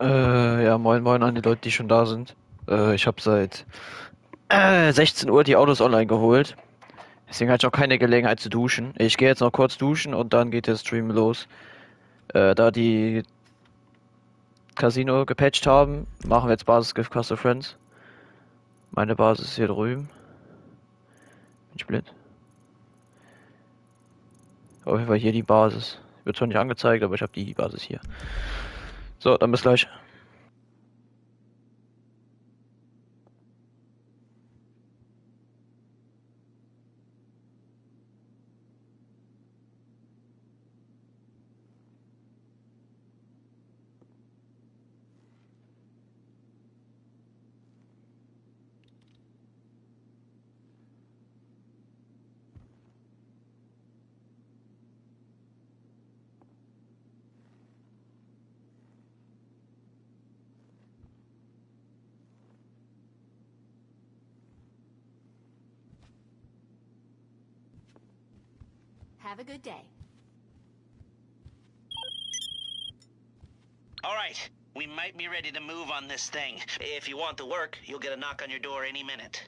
Äh, ja, moin moin an die Leute, die schon da sind. Äh, ich habe seit äh, 16 Uhr die Autos online geholt. Deswegen hatte ich auch keine Gelegenheit zu duschen. Ich gehe jetzt noch kurz duschen und dann geht der Stream los. Äh, da die Casino gepatcht haben, machen wir jetzt Basis Gift Castle Friends. Meine Basis ist hier drüben. Bin ich blind? Auf jeden Fall hier die Basis. Wird zwar nicht angezeigt, aber ich habe die Basis hier. So, dann bis gleich. Have a good day. All right, we might be ready to move on this thing. If you want to work, you'll get a knock on your door any minute.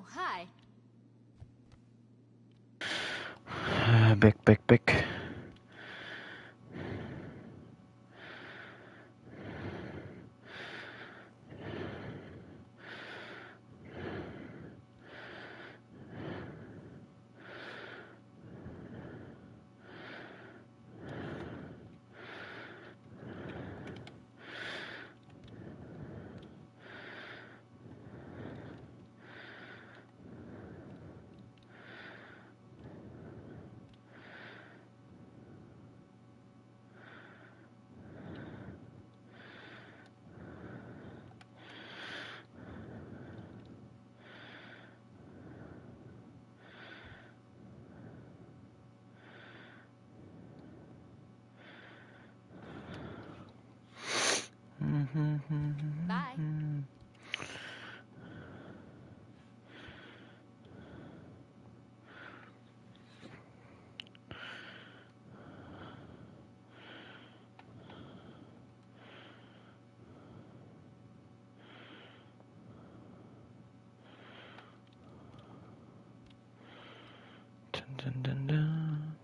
Oh, hi. Äh, Back, back, back. Dun, dun, dun.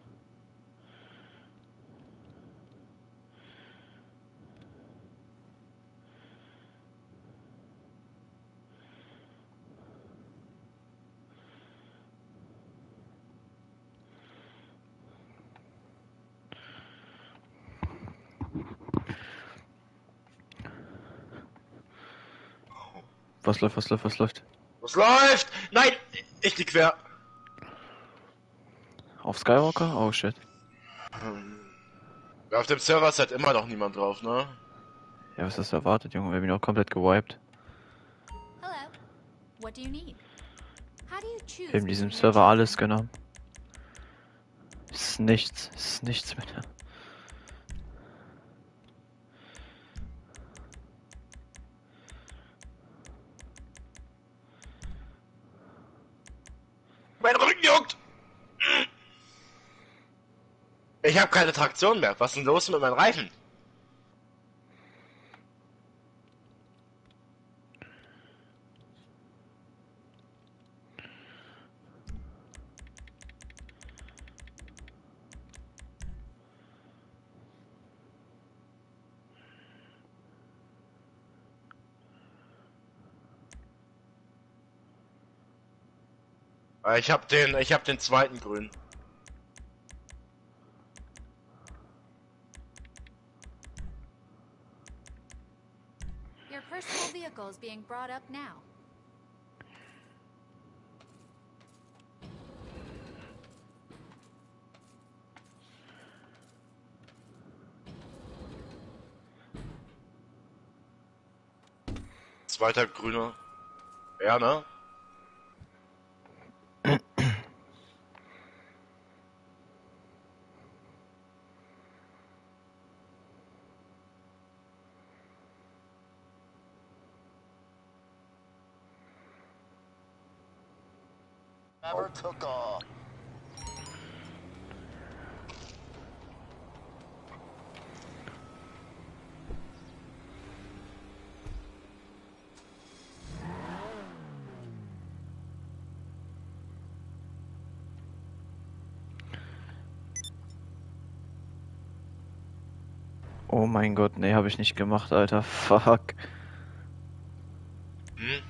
Was läuft, was läuft, was läuft? Was läuft? Nein! Ich lieg quer. Auf Skywalker? Oh shit. Ja, Auf dem Server ist halt immer noch niemand drauf, ne? Ja, was hast du erwartet, Junge? Wir haben ihn auch komplett gewiped. Hello. What do you need? How do you choose? Wir haben diesem Server alles genommen. Es ist nichts, es ist nichts mehr. da. Mein Rücken juckt! Ich habe keine Traktion mehr. Was ist denn los mit meinen Reifen? Ich hab den, ich hab den zweiten grün. Your personal vehicle is being brought up now. Zweiter grüner. Ja, ne? Mein Gott, nee, habe ich nicht gemacht, Alter. Fuck. Hm?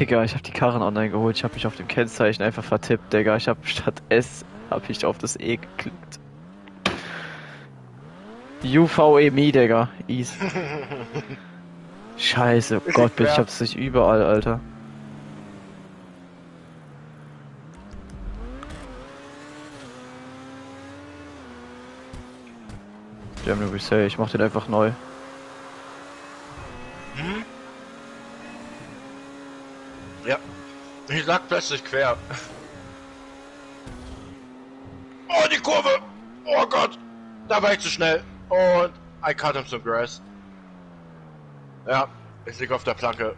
Digga, ich habe die Karren online geholt. Ich habe mich auf dem Kennzeichen einfach vertippt, Digga. Ich habe statt S habe ich auf das E geklickt. UVEMI, Digga. Ease. Scheiße, Gott, ich hab's nicht überall, Alter. German Resale, ich mach den einfach neu. Hm? Ja. Ich lag plötzlich quer. Oh, die Kurve! Oh Gott! Da war ich zu schnell. Und I cut him some grass. Ja, ich lieg auf der Planke.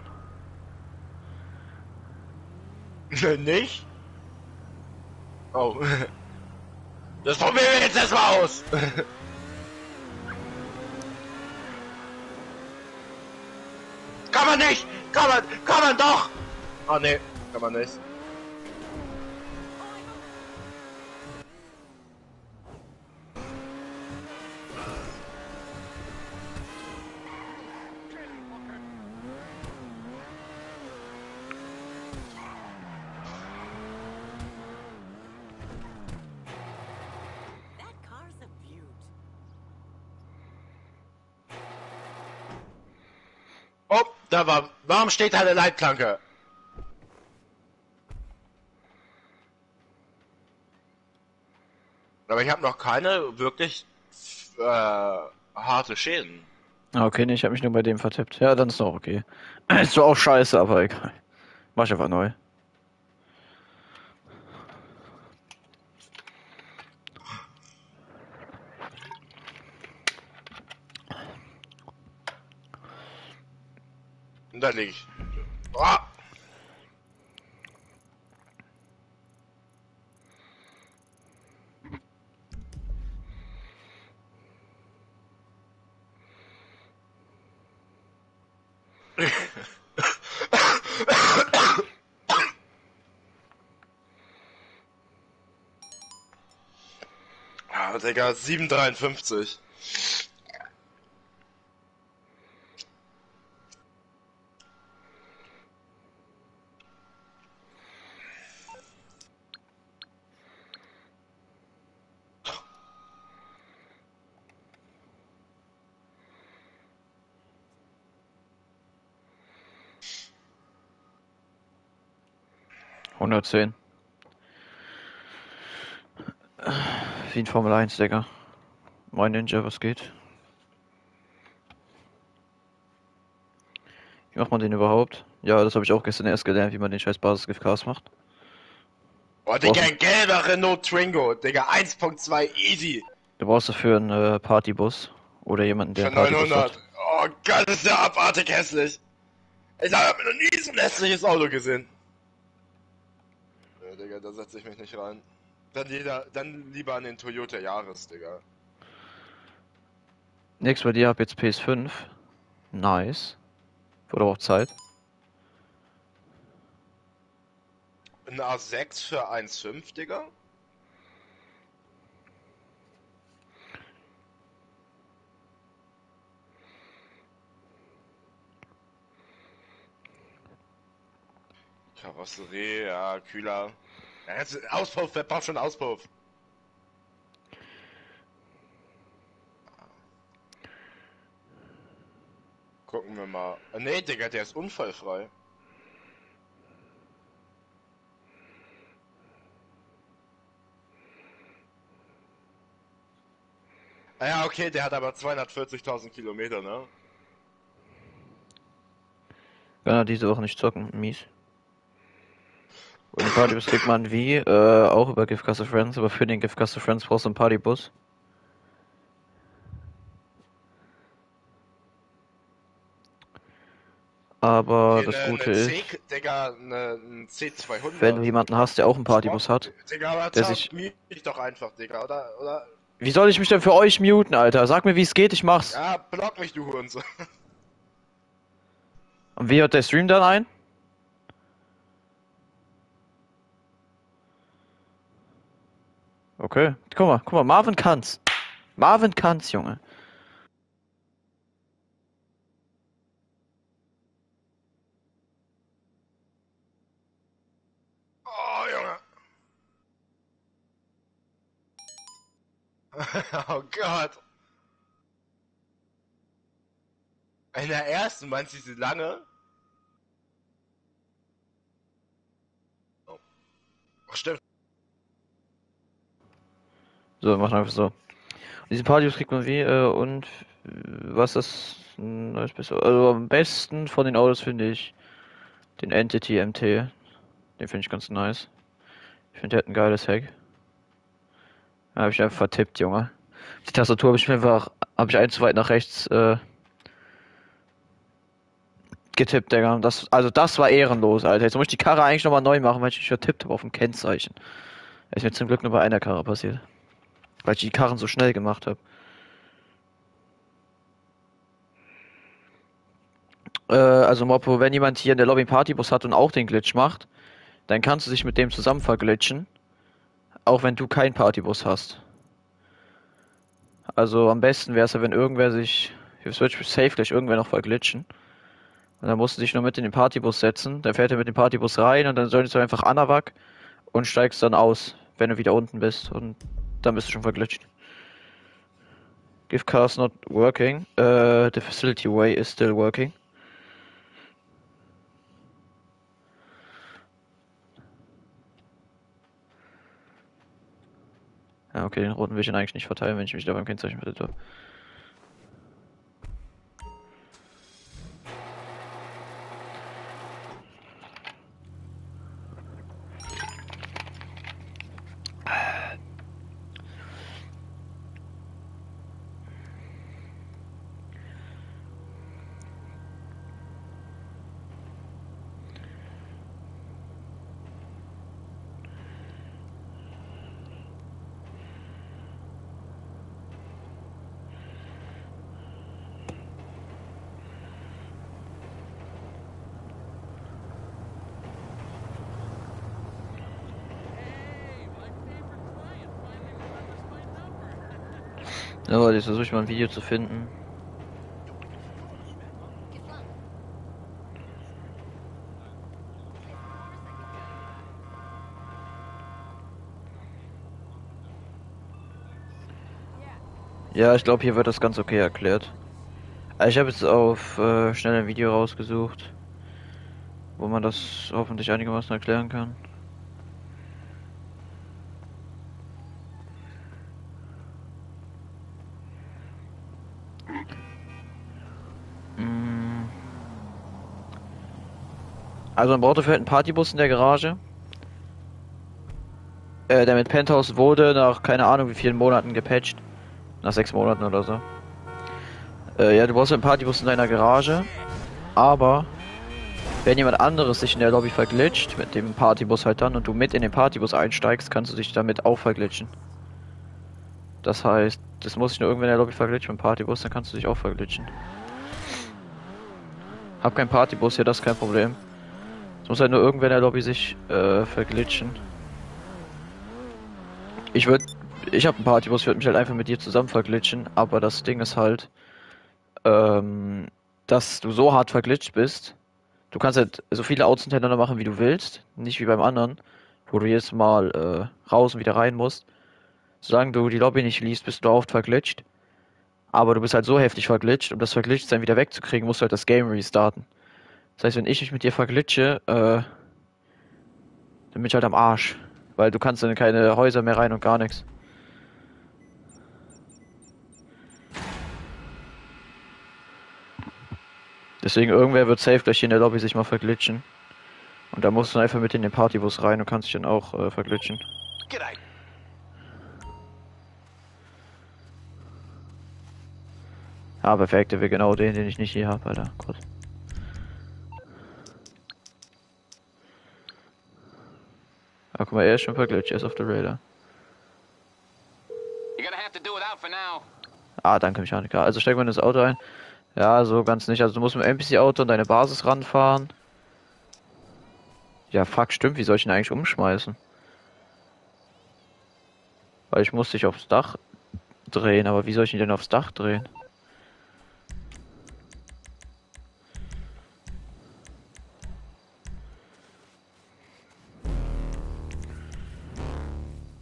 Nicht? Oh. Das probieren wir jetzt erstmal aus. man nicht! Kann man! Kann man doch! Oh ne. Kann man nicht. Warum steht da eine Leitplanke? Aber ich habe noch keine wirklich äh, harte Schäden. Ah, Okay, nee, ich habe mich nur bei dem vertippt. Ja, dann ist doch okay. Ist zwar auch scheiße, aber egal. Mach ich einfach neu. Da lieg ich. Oh. Digga, 7,53. Hundertzehn. Wie ein Formel 1, Digga. Moin Ninja, was geht? Wie macht man den überhaupt? Ja, das habe ich auch gestern erst gelernt, wie man den scheiß Basis-GFKs macht. Oh, Digga, ein gelber Renault Twingo. Digga, 1.2 easy. Du brauchst dafür einen äh, Partybus. Oder jemanden, der Für einen Partybus 900. hat. Oh Gott, ist der abartig hässlich. Ich hab noch nie so ein hässliches Auto gesehen. Digga, da setze ich mich nicht rein. Dann, jeder, dann lieber an den Toyota Yaris, Digga. Nix bei dir, hab jetzt PS5. Nice. Wurde auch Zeit. Ein A6 für 1.5, Digga? Karosserie, ja, kühler. Ja, Auspuff, wer braucht schon Auspuff? Gucken wir mal. Nee, Digga, der ist unfallfrei. Ah ja, okay, der hat aber 240.000 Kilometer, ne? Er diese Woche nicht zocken. Mies. Und Partybus kriegt man wie? Äh, auch über Giftkasse Friends, aber für den Giftkasse Friends brauchst du einen Partybus. Aber das Eine- Gute eine ist, C, Digga, C200. wenn du jemanden hast, der auch einen Partybus hat, Digga, aber der sich- mich doch einfach, Digga, oder? Oder? wie soll ich mich denn für euch muten, Alter? Sag mir, wie es geht, ich mach's. Ja, block mich, du Hurensohn. Und wie hört der Stream dann ein? Okay, guck mal, guck mal, Marvin kann's. Marvin kann's, Junge. Oh, Junge. oh Gott. In der ersten meinst du diese lange? Oh. Ach, stimmt. So, wir machen einfach so. Und diesen Partybus kriegt man wie, äh, und äh, was ein neues besser? Also am besten von den Autos finde ich den Entity MT. Den finde ich ganz nice. Ich finde, der hat ein geiles Heck. Da habe ich einfach vertippt, Junge. Die Tastatur habe ich mir einfach, habe ich ein zu weit nach rechts, äh, getippt, Digga. Das, also das war ehrenlos, Alter. Jetzt muss ich die Karre eigentlich nochmal neu machen, weil ich mich vertippt habe auf dem Kennzeichen. Ist mir zum Glück nur bei einer Karre passiert. Weil ich die Karren so schnell gemacht habe. Äh, also Moppo, wenn jemand hier in der Lobby Partybus hat und auch den Glitch macht, dann kannst du dich mit dem zusammen verglitschen, auch wenn du keinen Partybus hast. Also am besten wäre es ja, wenn irgendwer sich, es wird safe gleich irgendwer noch verglitschen. Und dann musst du dich nur mit in den Partybus setzen, dann fährt er mit dem Partybus rein und dann solltest du einfach Anawak und steigst dann aus, wenn du wieder unten bist und dann bist du schon verglitscht. Gift car's not working. Uh, the facility way is still working. Ja, okay, den roten will ich eigentlich nicht verteilen, wenn ich mich da beim Kennzeichen verletzt. Ja, warte, jetzt versuche ich mal ein Video zu finden. Ja, ich glaube, hier wird das ganz okay erklärt. Also Ich habe jetzt auf äh, schnell ein Video rausgesucht, wo man das hoffentlich einigermaßen erklären kann. Also man braucht dafür einen Partybus in der Garage. Äh, der mit Penthouse wurde nach keine Ahnung wie vielen Monaten gepatcht. Nach sechs Monaten oder so. Äh, ja, du brauchst einen Partybus in deiner Garage. Aber wenn jemand anderes sich in der Lobby verglitscht, mit dem Partybus halt dann, und du mit in den Partybus einsteigst, kannst du dich damit auch verglitschen. Das heißt, das muss sich nur irgendwer in der Lobby verglitschen mit dem Partybus, dann kannst du dich auch verglitschen. Hab keinen Partybus hier, das ist kein Problem. Muss halt nur irgendwer in der Lobby sich äh, verglitschen. Ich würde, ich habe einen Partybus, würde mich halt einfach mit dir zusammen verglitschen, aber das Ding ist halt, ähm, dass du so hart verglitscht bist. Du kannst halt so viele Outs hintereinander machen, wie du willst, nicht wie beim anderen, wo du jedes Mal äh, raus und wieder rein musst. Solange du die Lobby nicht liest, bist du oft verglitscht. Aber du bist halt so heftig verglitscht, um das Verglitschtsein wieder wegzukriegen, musst du halt das Game restarten. Das heißt, wenn ich mich mit dir verglitsche, äh, dann bin ich halt am Arsch. Weil du kannst dann in keine Häuser mehr rein und gar nichts. Deswegen irgendwer wird safe gleich hier in der Lobby sich mal verglitschen. Und da musst du einfach mit in den Partybus rein und kannst dich dann auch äh, verglitschen. G'day. Ah, perfekt, der will genau den, den ich nicht hier habe, Alter. Gott. Guck mal, er ist schon verglitscht, er ist auf der Radar. Ah, danke, Mechaniker. Also steig mal in das Auto ein. Ja, so ganz nicht. Also du musst mit dem NPC-Auto an deine Basis ranfahren. Ja, fuck, stimmt. Wie soll ich ihn eigentlich umschmeißen? Weil ich muss dich aufs Dach drehen, aber wie soll ich ihn denn aufs Dach drehen?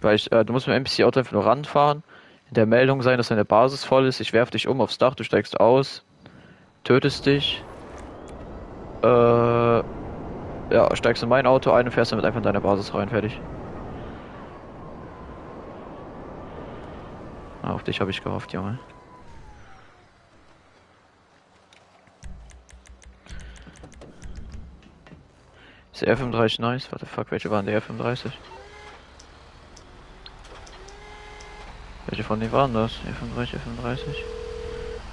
Weil ich, äh, du musst mit dem NPC-Auto einfach nur ranfahren, in der Meldung sein, dass deine Basis voll ist, ich werf dich um aufs Dach, du steigst aus, tötest dich, äh, ja, steigst in mein Auto ein und fährst damit einfach in deine Basis rein, fertig. Ah, auf dich habe ich gehofft, Junge. Ist der R35 nice? Warte, fuck, welche waren der R35? Welche von denen waren das? F35, F35.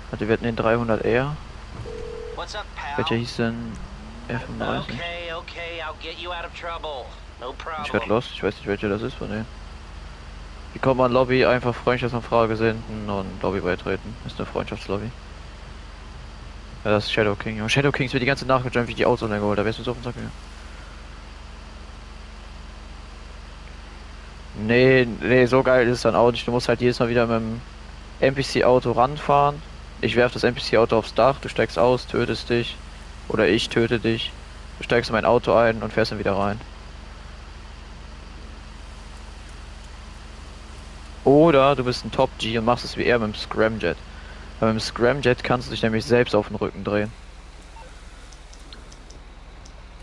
Warte, wir hatten den 300R. What's up, pal? Welcher hieß denn F35? Okay, okay, I'll get you out of trouble. No Ich werd lost, ich weiß nicht welcher das ist von denen. Wie kommt man Lobby? Einfach Freundschaftsanfrage senden und Lobby beitreten. Ist eine Freundschaftslobby. Ja, das ist Shadow King. Junge. Shadow King ist mir die ganze Nacht gejumpt, wie die Autos geholt. Da wärst du so auf den Sack gegangen. Nee, nee, so geil ist es dann auch nicht. Du musst halt jedes Mal wieder mit dem NPC-Auto ranfahren. Ich werf das NPC-Auto aufs Dach, du steigst aus, tötest dich. Oder ich töte dich. Du steigst in mein Auto ein und fährst dann wieder rein. Oder du bist ein Top-G und machst es wie er mit dem Scramjet. Weil mit dem Scramjet kannst du dich nämlich selbst auf den Rücken drehen.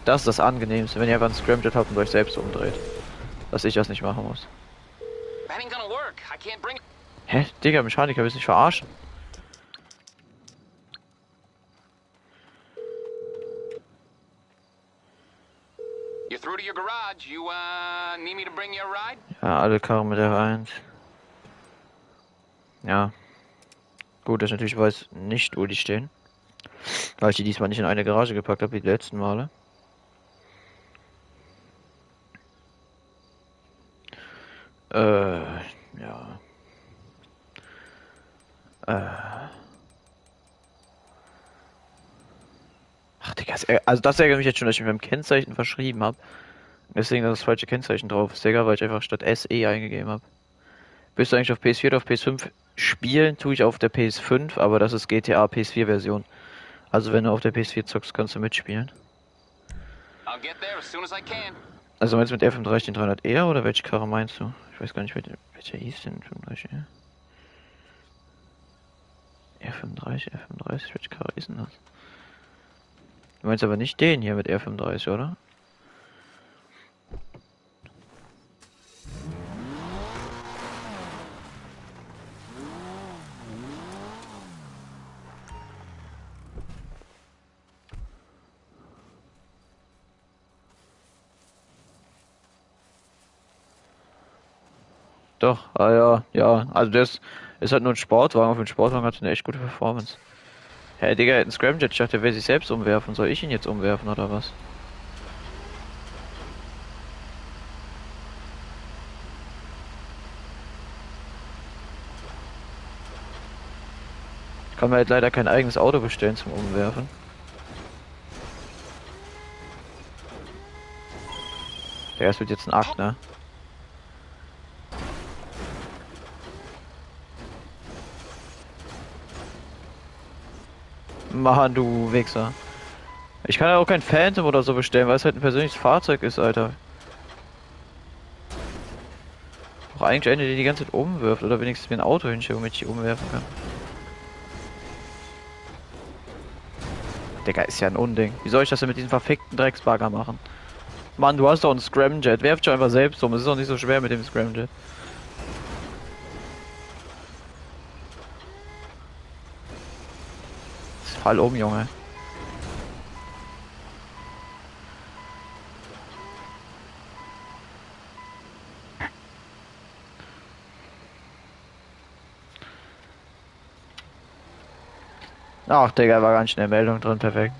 Das ist das Angenehmste, wenn ihr einfach einen Scramjet habt und euch selbst umdreht. Dass ich das nicht machen muss. Hä? Digga, Mechaniker, willst du mich verarschen? You, uh? Ja, alle Karren mit R1. Ja. Gut, dass ich natürlich weiß nicht, wo die stehen. Weil ich die diesmal nicht in eine Garage gepackt habe, wie die letzten Male. Äh, ja. Äh. Ach, Digga, also das ärgert mich jetzt schon, dass ich mich beim Kennzeichen verschrieben habe. Deswegen das falsche Kennzeichen drauf ist, Digga, weil ich einfach statt SE eingegeben habe. Bist du eigentlich auf PS4 oder auf PS5? Spielen tue ich auf der PS5, aber das ist GTA PS4 Version. Also wenn du auf der PS4 zockst, kannst du mitspielen. I'll get there as soon as I can. Also meinst du mit R35 den 300R oder welche Karre meinst du? Ich weiß gar nicht, welcher, welcher hieß denn 35R? R35, R35, welche Karre ist denn das? Du meinst aber nicht den hier mit R35, oder? Doch, ah ja, ja. Also das ist halt nur ein Sportwagen. Auf dem Sportwagen hat er eine echt gute Performance. Hä, Digga, ein Scramjet. Ich dachte, der will sich selbst umwerfen. Soll ich ihn jetzt umwerfen oder was? Ich kann mir halt leider kein eigenes Auto bestellen zum Umwerfen. Der ist wird jetzt ein Akt, ne? Mann, du Wichser. Ich kann ja auch kein Phantom oder so bestellen, weil es halt ein persönliches Fahrzeug ist, Alter. Auch eigentlich eine, die die ganze Zeit umwirft oder wenigstens mir ein Auto hinstellen, womit ich umwerfen kann. Digga, ist ja ein Unding. Wie soll ich das denn mit diesem verfickten Drecksbagger machen? Mann, du hast doch einen Scramjet. Werf dich einfach selbst um. Es ist doch nicht so schwer mit dem Scramjet. Fall um, Junge. Ach, Digga, war ganz schnell Meldung drin, perfekt.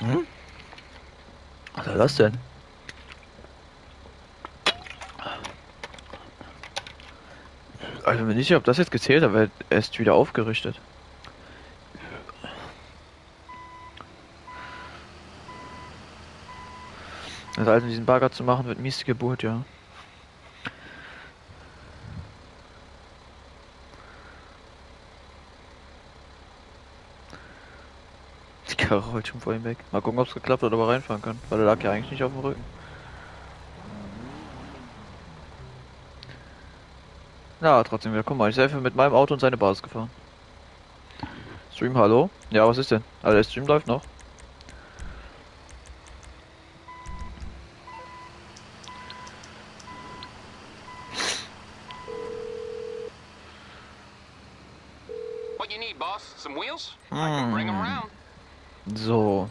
Hm? Was soll das denn? Also bin nicht sicher, ob das jetzt gezählt hat, weil er ist wieder aufgerichtet. Also also diesen Bagger zu machen, wird mies Geburt, ja. Die Karre rollt schon vor ihm weg. Mal gucken, ob es geklappt hat, ob er reinfahren kann. Weil er lag ja eigentlich nicht auf dem Rücken. Ja, trotzdem wieder. Guck mal, ich einfach mit meinem Auto in seine Basis gefahren. Stream, hallo? Ja, was ist denn? Also der Stream läuft noch. What you need, boss? Some wheels? I can bring 'em Hm. around. So.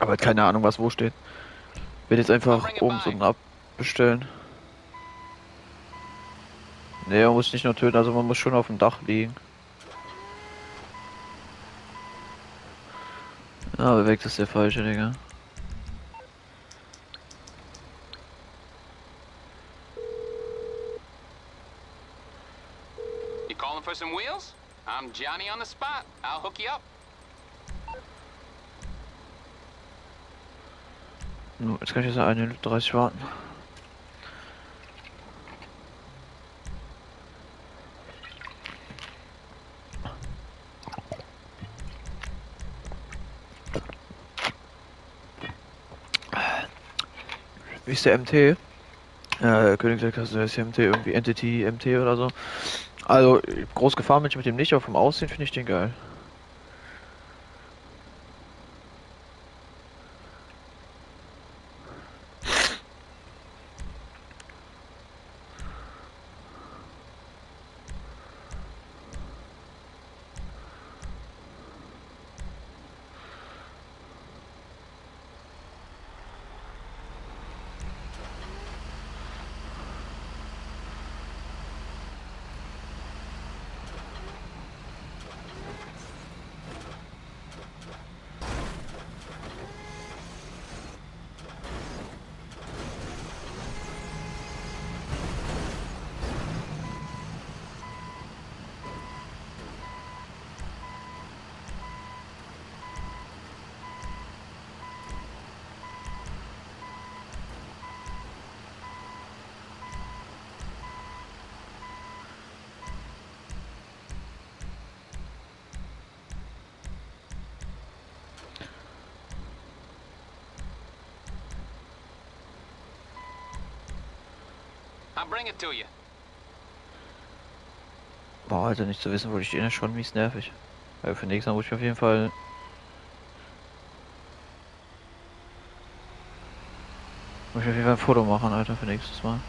Aber halt keine Ahnung, was wo steht. Will jetzt einfach oben so abbestellen. Nee, man muss nicht nur töten, also man muss schon auf dem Dach liegen. Ah, bewegt ist der falsche, Digga. some wheels? I'm Johnny on the spot. I'll hook you up. Jetzt kann ich jetzt eine Minute 30 warten. Wie ist der MT? Äh, König der Kasse ist MT irgendwie Entity MT oder so. Also, groß gefahren bin ich mit dem nicht, aber vom Aussehen finde ich den geil. Boah, Alter, nicht zu wissen, wo ich den ja schon mies nervig. Weil für nächstes Mal muss ich auf jeden Fall. Muss ich auf jeden Fall ein Foto machen, Alter, für nächstes Mal.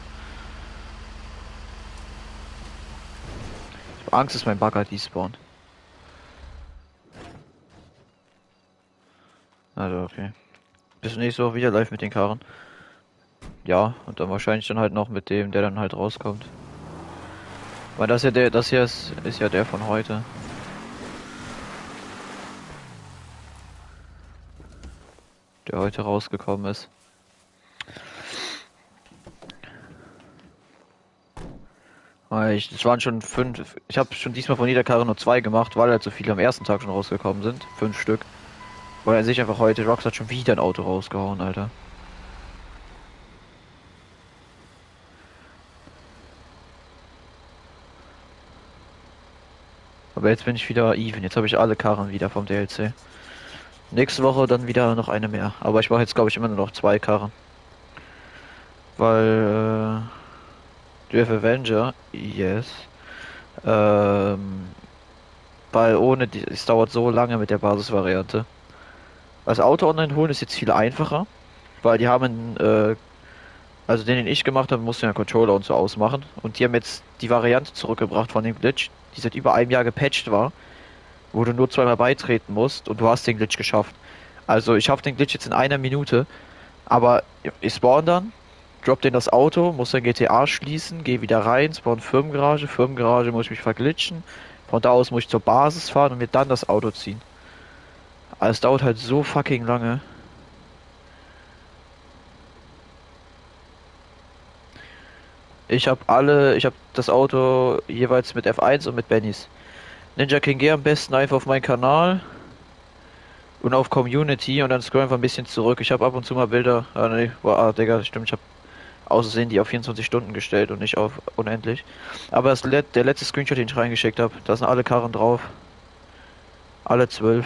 Ich hab Angst, dass mein Bagger despawnt. Also, okay. Bis nächste Woche wieder live mit den Karren. Ja, und dann wahrscheinlich dann halt noch mit dem, der dann halt rauskommt. Weil das ja der, das hier ist, ist ja der von heute. Der heute rausgekommen ist. Weil ich, es waren schon fünf, ich habe schon diesmal von jeder Karre nur zwei gemacht, weil halt so viele am ersten Tag schon rausgekommen sind. Fünf Stück. Weil er sich einfach heute, Rox hat schon wieder ein Auto rausgehauen, Alter. Aber jetzt bin ich wieder even. Jetzt habe ich alle Karren wieder vom DLC. Nächste Woche dann wieder noch eine mehr. Aber ich mache jetzt glaube ich immer nur noch zwei Karren. Weil äh, Drift Avenger, yes. Ähm, weil ohne die, es dauert so lange mit der Basisvariante. Das Auto online holen ist jetzt viel einfacher, weil die haben äh, also den, den ich gemacht habe, musste ja Controller und so ausmachen. Und die haben jetzt die Variante zurückgebracht von dem Glitch, die seit über einem Jahr gepatcht war, wo du nur zweimal beitreten musst und du hast den Glitch geschafft. Also ich schaffe den Glitch jetzt in einer Minute, aber ich spawn dann, drop den das Auto, muss dann GTA schließen, gehe wieder rein, spawn Firmengarage, Firmengarage muss ich mich verglitschen, von da aus muss ich zur Basis fahren und mir dann das Auto ziehen. Also es dauert halt so fucking lange. Ich habe alle, ich habe das Auto jeweils mit F1 und mit Bennys. Ninja King geh am besten einfach auf meinen Kanal und auf Community und dann scroll einfach ein bisschen zurück. Ich habe ab und zu mal Bilder. Ah, nee, boah, ah, Digga, stimmt, ich habe außersehen die auf 24 Stunden gestellt und nicht auf unendlich. Aber das, der letzte Screenshot, den ich reingeschickt habe, da sind alle Karren drauf. Alle zwölf.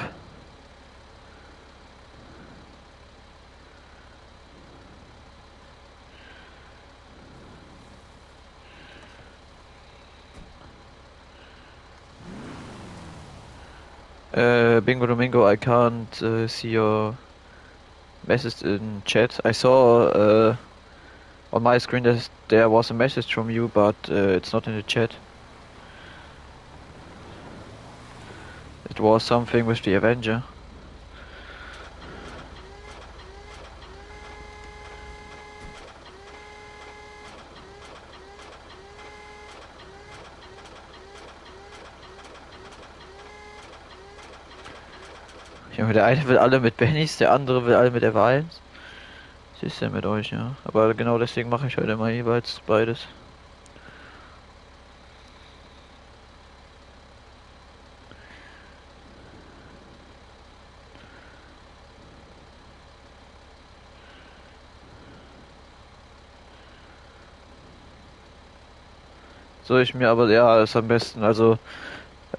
Uh, Bingo Domingo, I can't uh, see your message in chat. I saw uh, on my screen that there was a message from you, but uh, it's not in the chat. It was something with the Avenger. Der eine will alle mit Bennys, der andere will alle mit Evans. Was ist denn mit euch, ja? Aber genau deswegen mache ich heute mal jeweils beides. So, ich mir aber, ja, ist am besten. Also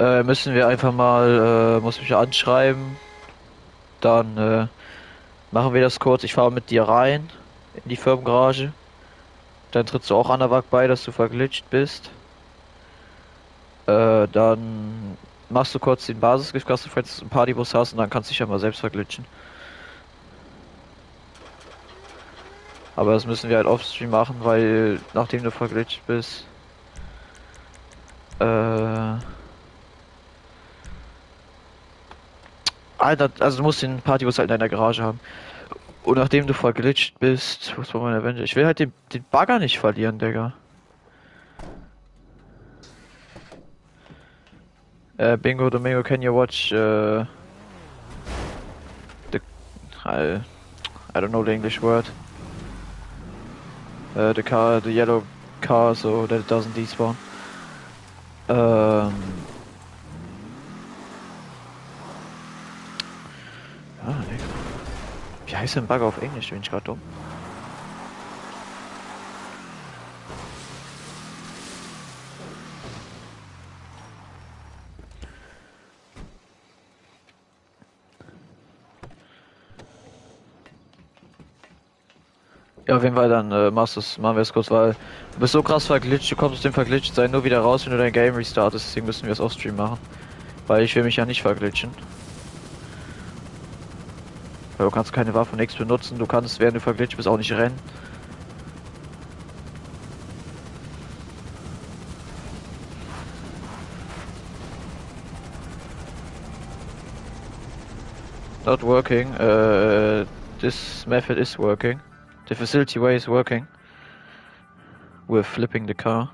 äh, müssen wir einfach mal, äh, muss mich anschreiben dann äh, machen wir das kurz. Ich fahre mit dir rein in die Firmengarage. Dann trittst du auch an der Wack bei, dass du verglitscht bist. Äh, dann machst du kurz den Basisgift, falls du einen Partybus hast und dann kannst du dich ja mal selbst verglitschen. Aber das müssen wir halt offstream machen, weil nachdem du verglitscht bist, äh, Alter, also du musst den Partybus halt in deiner Garage haben. Und nachdem du verglitscht bist, was war mein Avenger? Ich will halt den, den Bagger nicht verlieren, Digga. Äh, Bingo Domingo, can you watch uh, the I, I don't know the English word. Uh, the car, the yellow car, so that it doesn't despawn. Ähm. Ah, Digga. Wie heißt denn Bagger auf Englisch? Bin ich gerade dumm? Ja, auf jeden Fall dann äh, machst du's, machen wir es kurz, weil du bist so krass verglitscht, du kommst aus dem verglitscht sein nur wieder raus, wenn du dein Game restartest, deswegen müssen wir es off-stream machen. Weil ich will mich ja nicht verglitschen. Weil du kannst keine Waffe nichts benutzen, du kannst während du verglitscht bist auch nicht rennen. Not working, uh, this method is working. The facility way is working. We're flipping the car.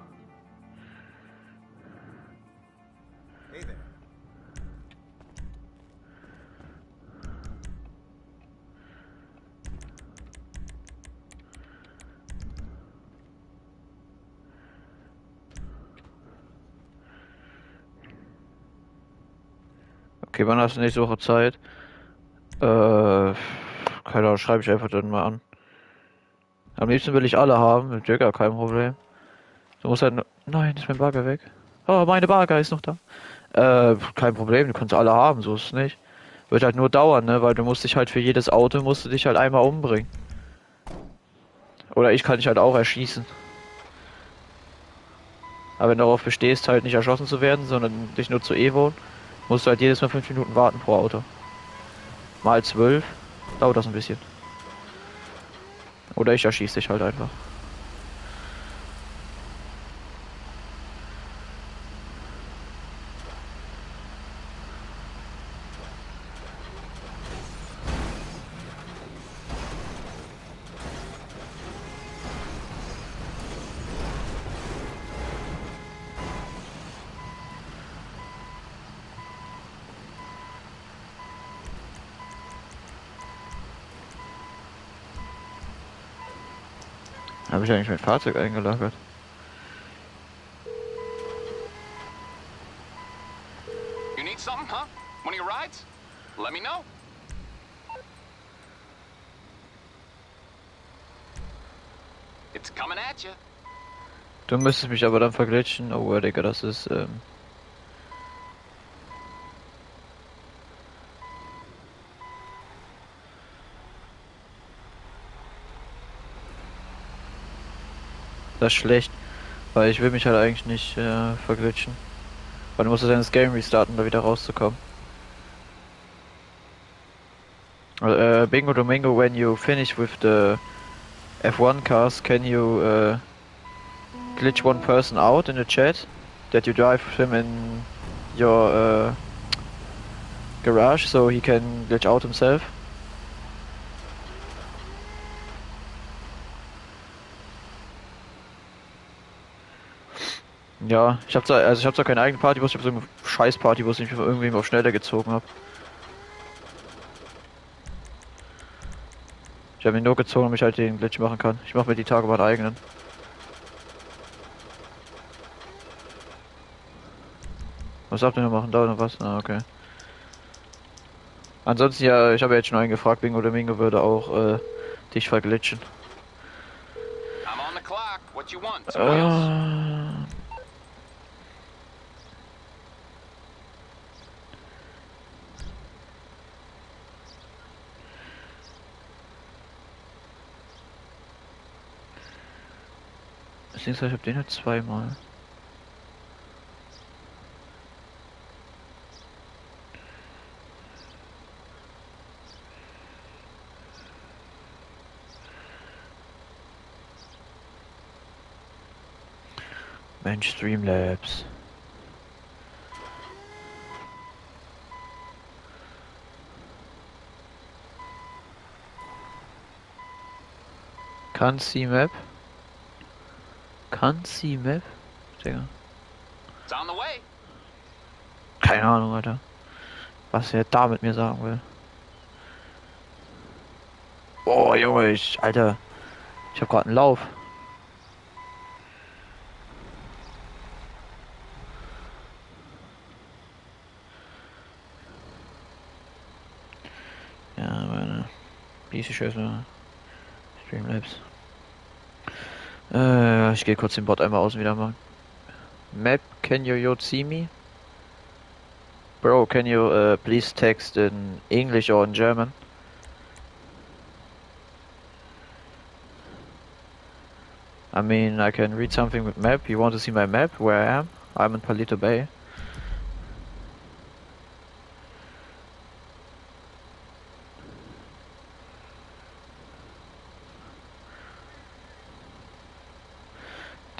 Okay, wann hast du nächste Woche Zeit? Äh, keine Ahnung, schreibe ich einfach dann mal an. Am liebsten will ich alle haben, mit Jagger kein Problem. Du musst halt. nur- Nein, ist mein Bagger weg. Oh, meine Bagger ist noch da. Äh, kein Problem, du kannst alle haben, so ist es nicht. Wird halt nur dauern, ne? Weil du musst dich halt für jedes Auto musst du dich halt einmal umbringen. Oder ich kann dich halt auch erschießen. Aber wenn du darauf bestehst, halt nicht erschossen zu werden, sondern dich nur zu Evo, musst du halt jedes Mal fünf Minuten warten pro Auto. Mal zwölf, dauert das ein bisschen. Oder ich erschieße dich halt einfach. Habe ich eigentlich mein Fahrzeug eingelagert? You need something, huh? One of your rides? Let me know. It's coming at you. Du müsstest mich aber dann verglitschen. Oh, Digga, das ist, ähm... Schlecht, weil ich will mich halt eigentlich nicht äh, verglitschen. Weil du musst dann das Game restarten, um da wieder rauszukommen. Uh, Bingo Domingo, when you finish with the F1 cars, can you uh, glitch one person out in the chat that you drive him in your uh, garage so he can glitch out himself? Ja, ich habe zwar, also ich habe zwar keinen eigenen Partybus, ich habe so einen scheiß Partybus, den ich von irgendwem auf schneller gezogen habe. Ich habe ihn nur gezogen, damit ich halt den Glitch machen kann. Ich mache mir die Tage meinen eigenen. Was habt ihr noch machen? Da noch was? Ah, okay. Ansonsten ja, ich habe jetzt schon einen gefragt, Bingo Domingo würde auch äh, dich verglitschen. I'm on the clock. What you want? Beziehungsweise ich hab den jetzt zweimal. Mensch, Streamlabs. Kann see Kann see Map? Digga. Keine Ahnung, Alter. Was er da mit mir sagen will. Oh, Junge, ich, Alter. Ich hab grad einen Lauf. Ja, meine. Diese Schüsse. Streamlabs. Äh, ich gehe kurz den Bot einmal außen wieder machen. Map, can you you see me? Bro, can you uh, please text in English or in German? I mean, I can read something with map. You want to see my map? Where I am? I'm in Palito Bay.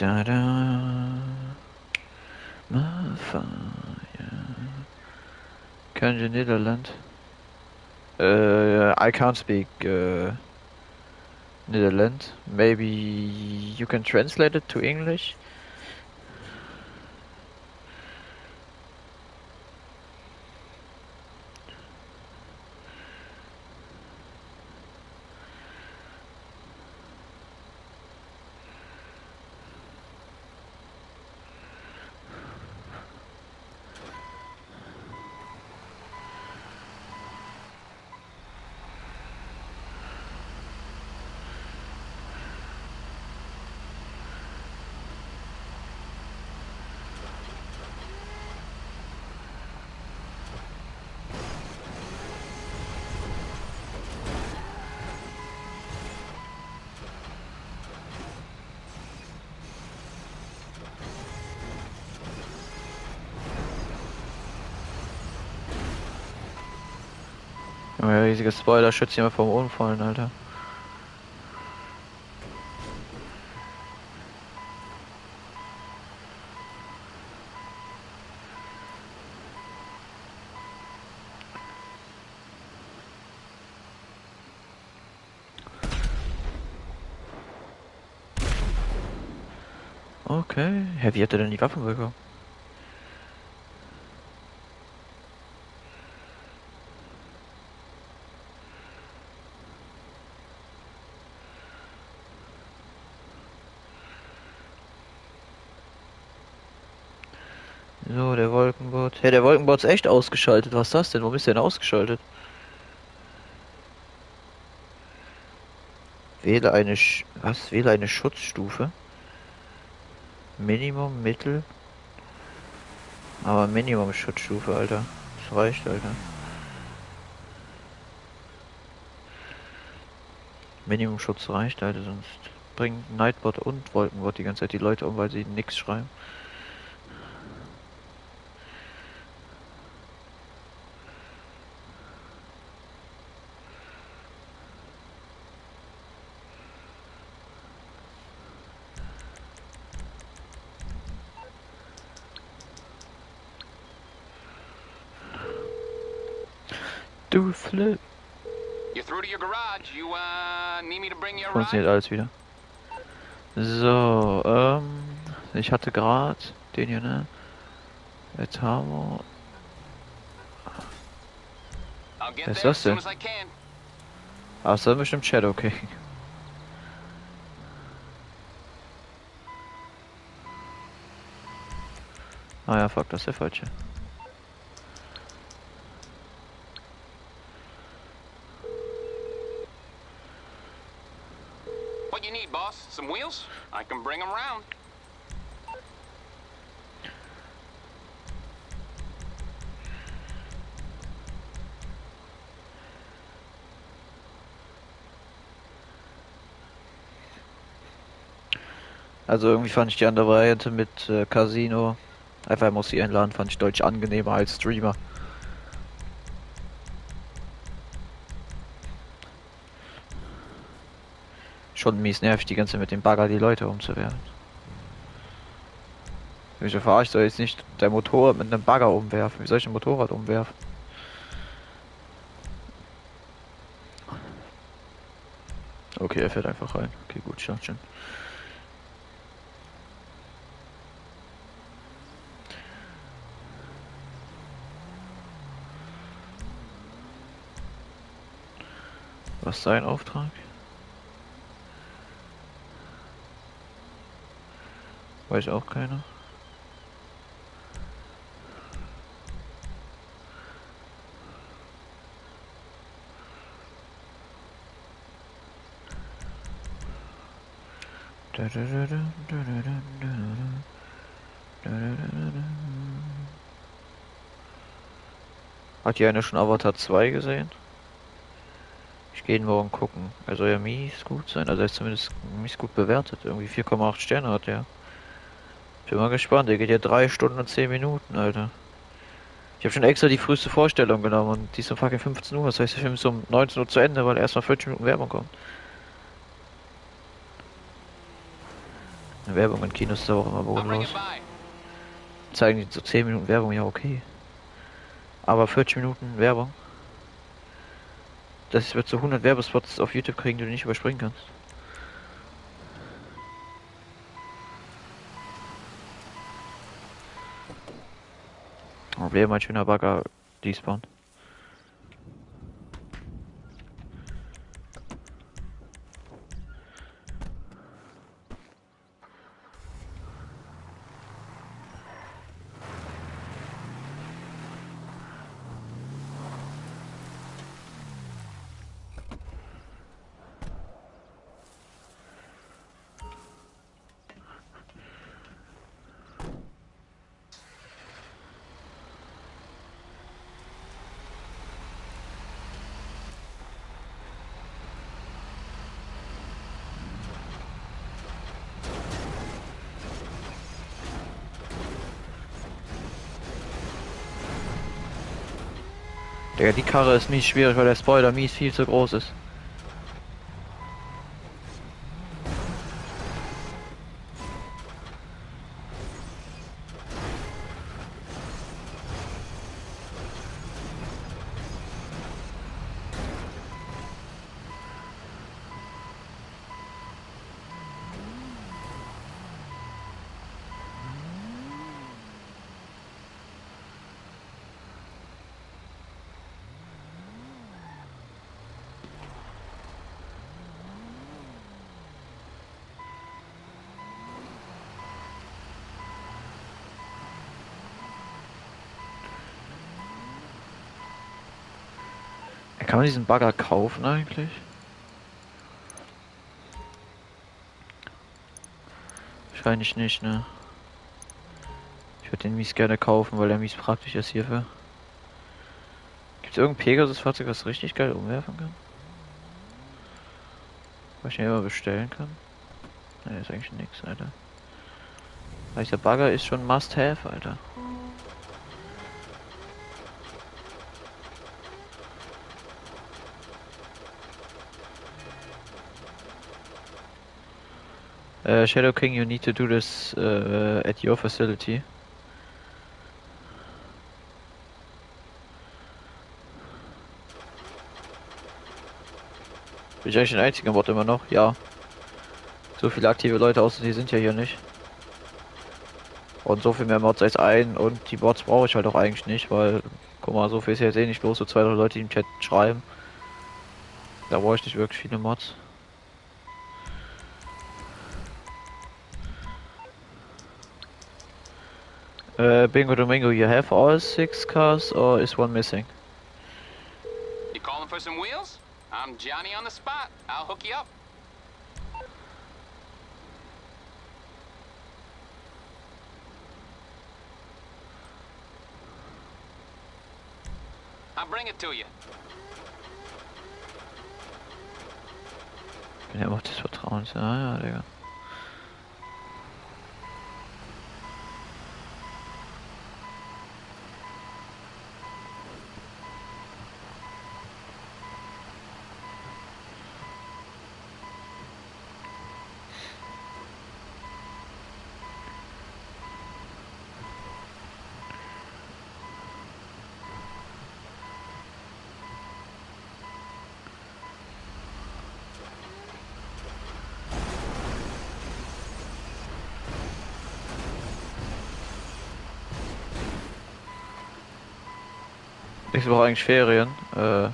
Da da. Can you Netherlands? Uh, I can't speak uh, Netherlands. Maybe you can translate it to English. Junge, riesiger Spoiler, schützt jemand vom Umfallen, Alter. Okay. Hä, wie hat er denn die Waffen bekommen? So, der Wolkenbot. Ja, der Wolkenbot ist echt ausgeschaltet. Was ist das denn? Warum ist der denn ausgeschaltet? Wähle eine Sch was? Wähle eine Schutzstufe. Minimum, Mittel. Aber Minimum Schutzstufe, Alter. Das reicht, Alter. Minimum Schutz reicht, Alter, sonst bringen Nightbot und Wolkenbot die ganze Zeit die Leute um, weil sie nichts schreiben. Du Flip. You're through to your garage. You, uh, need me to bring you a Funktioniert ride? alles wieder. So, ähm, ich hatte gerade den hier, ne? Jetzt haben wir. Wer ist das denn? Ah, das ist bestimmt Shadow King. Ah ja, fuck, das ist der falsche. What you need, boss? Some wheels? I can bring them round. Also irgendwie fand ich die andere Variante mit äh, Casino, einfach muss sie einladen, fand ich deutlich angenehmer als Streamer. Schon mies nervig, die ganze mit dem Bagger die Leute umzuwerfen. Wieso fahre ich soll jetzt nicht der Motorrad mit einem Bagger umwerfen? Wie soll ich ein Motorrad umwerfen? Okay, er fährt einfach rein. Okay, gut, schaut schon. Was sein Auftrag? Weiß auch keiner. Hat hier einer schon Avatar 2 gesehen? Ihn morgen gucken. Er soll ja mies gut sein. Also er ist zumindest mies gut bewertet. Irgendwie 4,8 Sterne hat er. Bin mal gespannt. Der geht ja 3 Stunden und 10 Minuten, Alter. Ich habe schon extra die früheste Vorstellung genommen und die ist um fucking 15 Uhr. Das heißt, der Film ist um 19 Uhr zu Ende, weil erstmal 40 Minuten Werbung kommt. Eine Werbung in Kinos ist auch immer bodenlos. Zeigen die so 10 Minuten Werbung, ja okay. Aber 40 Minuten Werbung. Das wird so 100 Werbespots auf YouTube kriegen, die du nicht überspringen kannst. Problem, mein schöner Bagger despawn. Digga, die Karre ist mies schwierig, weil der Spoiler mies viel zu groß ist. Kann man diesen Bagger kaufen eigentlich? Wahrscheinlich nicht, ne? Ich würde den mies gerne kaufen, weil er mies praktisch ist hierfür. Gibt es irgendein Pegasus-Fahrzeug, was richtig geil umwerfen kann? Was ich mir immer bestellen kann? Ne, ist eigentlich nix, Alter. Weil der Bagger ist schon Must-Have, Alter. Uh, Shadow King, you need to do this uh, at your facility. Bin ich eigentlich ein einziger Bot immer noch? Ja. So viele aktive Leute außer die sind ja hier nicht. Und so viel mehr Mods als ein und die Bots brauche ich halt auch eigentlich nicht, weil, guck mal, so viel ist ja jetzt eh nicht bloß so zwei, drei Leute, die im Chat schreiben. Da brauche ich nicht wirklich viele Mods. Uh, Bingo Domingo, you have all six cars or is one missing? You calling for some wheels? I'm Johnny on the spot. I'll hook you up. I'll bring it to you. Bin ja immer des Vertrauens. Ja, ja, Digga. Nächste Woche eigentlich Ferien. Äh,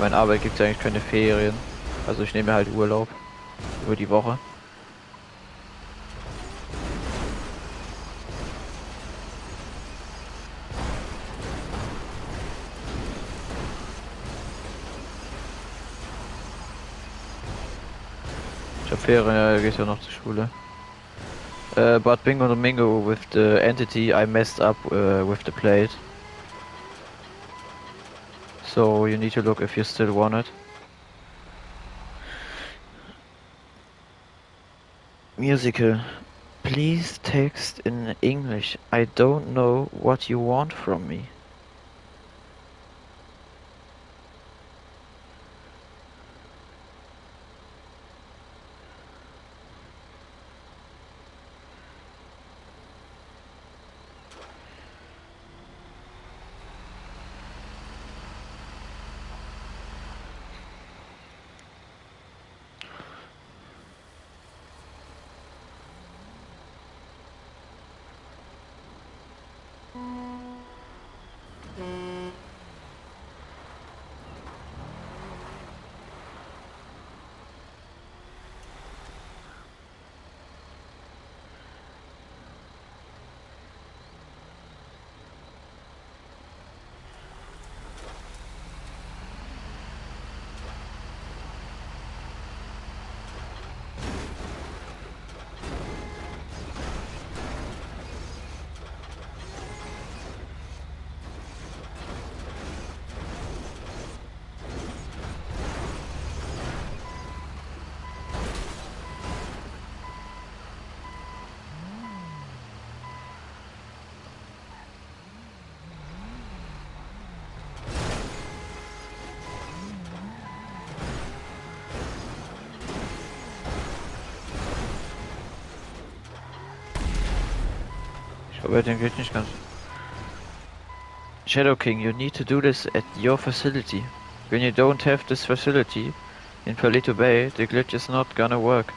meine Arbeit gibt eigentlich keine Ferien. Also ich nehme halt Urlaub über die Woche. Ich hab Ferien, ja, gehst ja noch zur Schule. Uh, but Bingo Domingo with the entity I messed up uh, with the plate. So you need to look if you still want it. Musical. Please text in English. I don't know what you want from me. Den geht nicht ganz. Shadow King, you need to do this at your facility. When you don't have this facility in Palito Bay, the glitch is not gonna work.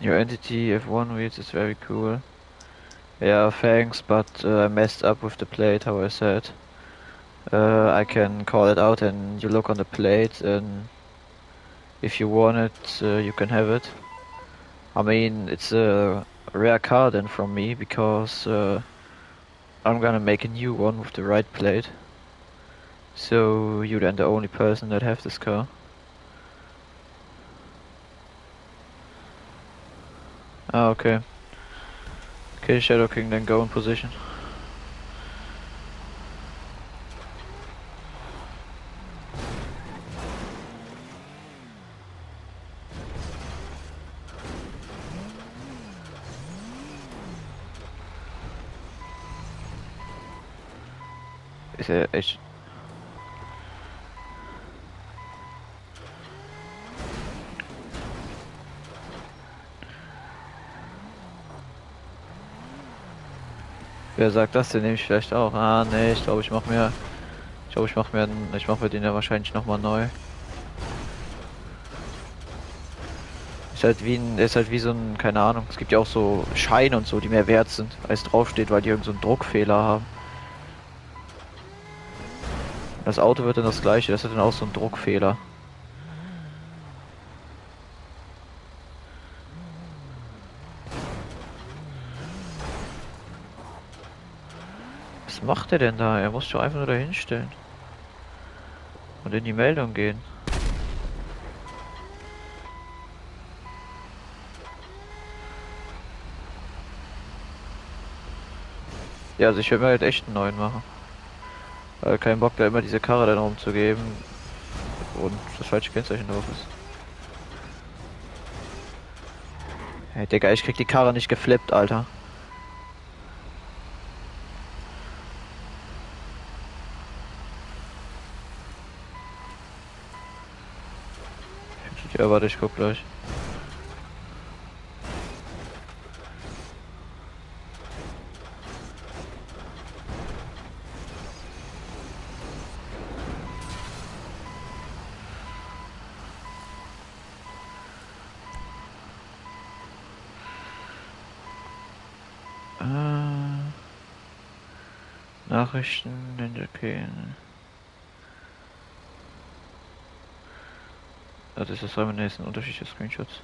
Your F1 wheels is very cool. Yeah, thanks, but uh, I messed up with the plate, how I said. Uh, I can call it out and you look on the plate and if you want it, uh, you can have it. I mean, it's a rare car then from me because uh, I'm gonna make a new one with the right plate. So you're then the only person that have this car. Ah, okay. Okay, Shadow King, then go in position. Ist er Wer sagt das denn? Nehme ich vielleicht auch. Ah, nee, ich glaube, ich mache mir. Ich glaube, ich mache mir. Ich mache mir den ja wahrscheinlich nochmal neu. Ist halt wie ein. Ist halt wie so ein. Keine Ahnung. Es gibt ja auch so Scheine und so, die mehr wert sind, als draufsteht, weil die irgend so Druckfehler haben. Das Auto wird dann das gleiche. Das hat dann auch so einen Druckfehler. Macht er denn da? Er muss doch einfach nur dahin stellen. Und in die Meldung gehen. Ja, also ich will mir halt echt einen neuen machen. Weil kein Bock da immer diese Karre dann rumzugeben und das falsche Kennzeichen drauf ist. Hey Digga, ich krieg die Karre nicht geflippt, Alter. Ja, warte, ich guck gleich. Äh, Nachrichten, okay. Das ist das einmal nächsten unterschiedliche Screenshots.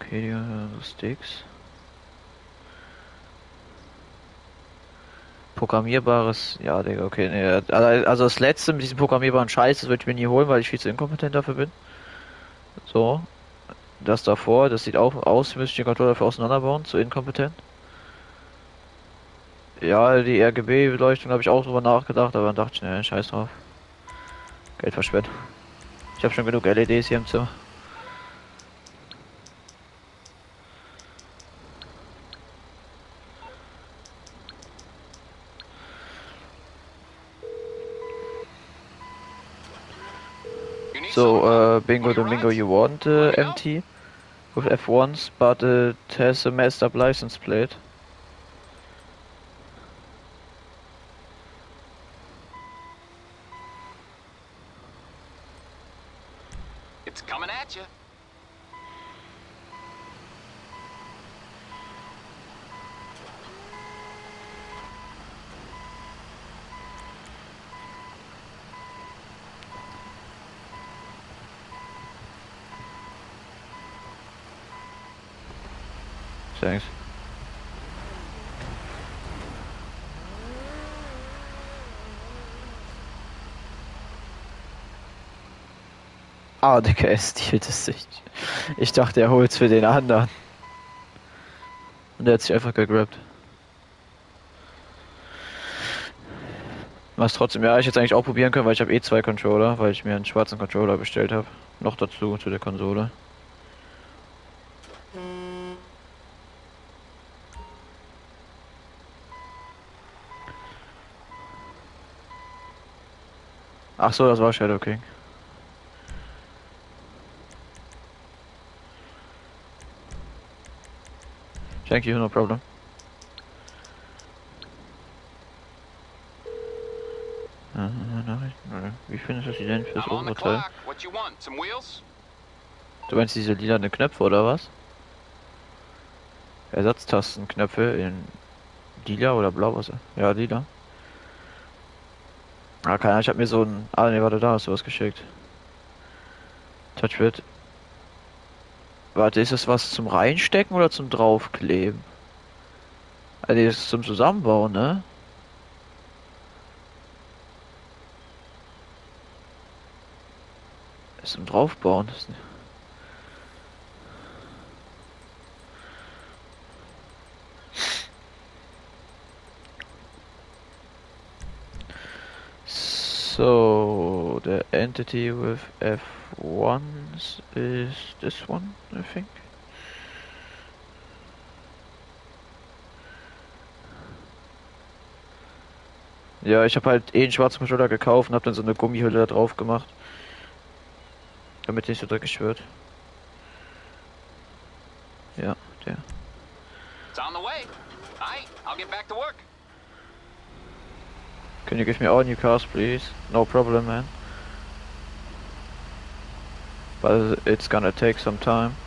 Okay, die äh, Sticks. Programmierbares, ja, Digga, okay, also also das letzte mit diesem programmierbaren Scheiß, das würde ich mir nie holen, weil ich viel zu inkompetent dafür bin. So. Das davor, das sieht auch aus, müsste ich den Controller dafür auseinanderbauen, zu inkompetent. Ja, die RGB-Beleuchtung habe ich auch drüber nachgedacht, aber dann dachte ich, ne, scheiß drauf. Geld verschwendet. Ich habe schon genug LEDs hier im Zimmer. So, uh, bingo domingo, you want uh, go? MT with F1s, but it has a messed up license plate. It's coming at you. Thanks. Ah, Digga, er stiehlt es sich. Ich dachte, er holt's für den anderen. Und er hat sich einfach gegrabt. Was trotzdem, ja, ich hätte eigentlich auch probieren können, weil ich habe eh zwei Controller, weil ich mir einen schwarzen Controller bestellt habe. Noch dazu, zu der Konsole. Ach so, das war Shadow King. Thank you, no problem. Wie findest du sie denn fürs Oberteil? clock. What you want? Some wheels? Du meinst diese lilanen Knöpfe oder was? Ersatztastenknöpfe in lila oder blau was? Ja, lila. Ah, keine Ahnung, ich hab mir so ein. Ah, ne, warte, da hast du was geschickt. Touchpad. Warte, ist das was zum Reinstecken oder zum Draufkleben? Ah, nee, das ist zum Zusammenbauen, ne? Das ist zum Draufbauen. Das ist So, the entity with F1s is this one, I think. Ja, ich habe halt eh einen schwarzen Controller gekauft und habe dann so eine Gummihülle da drauf gemacht. Damit nicht so dreckig wird. Ja, der. It's on the way. All right, I'll get back to work. Can you give me all new cars, please? No problem, man. But it's gonna take some time.